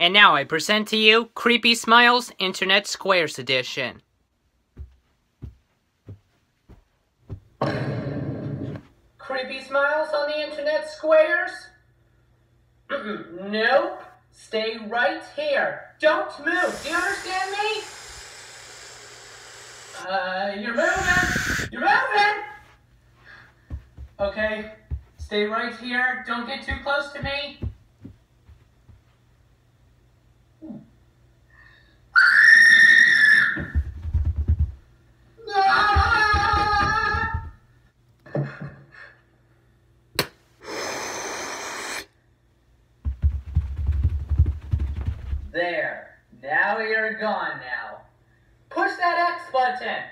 And now I present to you Creepy Smiles Internet Squares Edition. Creepy Smiles on the Internet Squares? nope. Stay right here. Don't move. Do you understand me? Uh, you're moving. You're moving. Okay. Stay right here. Don't get too close to me. There. Now you're gone now. Push that X button.